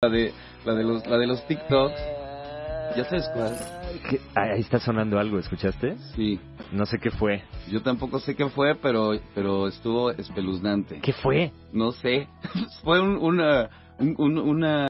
La de, la de los, la de los TikToks. ¿Ya sabes cuál? ¿Qué? Ahí está sonando algo, ¿escuchaste? Sí. No sé qué fue. Yo tampoco sé qué fue, pero, pero estuvo espeluznante. ¿Qué fue? No sé. fue un, una, un, un- una,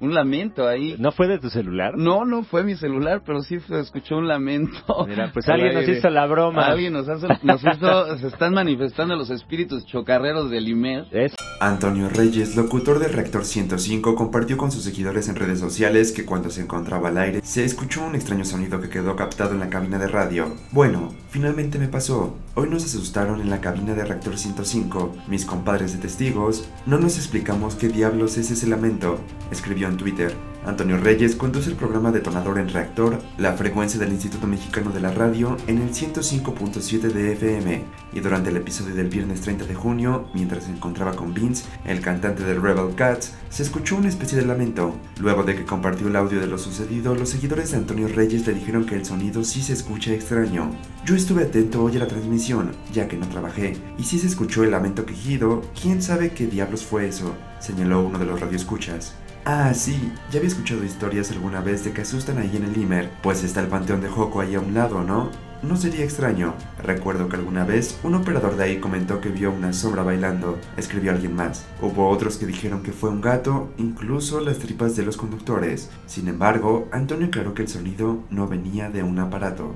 un lamento ahí. ¿No fue de tu celular? No, no fue mi celular, pero sí se escuchó un lamento. Mira, pues al alguien nos hizo la broma. Alguien nos, hace, nos hizo, se están manifestando los espíritus chocarreros del IMER. Es Antonio Reyes, locutor de Reactor 105, compartió con sus seguidores en redes sociales que cuando se encontraba al aire se escuchó un extraño sonido que quedó captado en la cabina de radio. Bueno, finalmente me pasó. Hoy nos asustaron en la cabina de Reactor 105. Mis compadres de testigos, no nos explicamos qué diablos es ese lamento, escribió en Twitter. Antonio Reyes conduce el programa Detonador en Reactor, la frecuencia del Instituto Mexicano de la Radio, en el 105.7 de FM. Y durante el episodio del viernes 30 de junio, mientras se encontraba con Vince, el cantante de Rebel Cats, se escuchó una especie de lamento. Luego de que compartió el audio de lo sucedido, los seguidores de Antonio Reyes le dijeron que el sonido sí se escucha extraño. Yo estuve atento hoy a la transmisión, ya que no trabajé, y sí se escuchó el lamento quejido, quién sabe qué diablos fue eso, señaló uno de los radioescuchas. Ah, sí, ya había escuchado historias alguna vez de que asustan ahí en el Imer, pues está el panteón de Joco ahí a un lado, ¿no? No sería extraño. Recuerdo que alguna vez un operador de ahí comentó que vio una sombra bailando, escribió alguien más. Hubo otros que dijeron que fue un gato, incluso las tripas de los conductores. Sin embargo, Antonio aclaró que el sonido no venía de un aparato.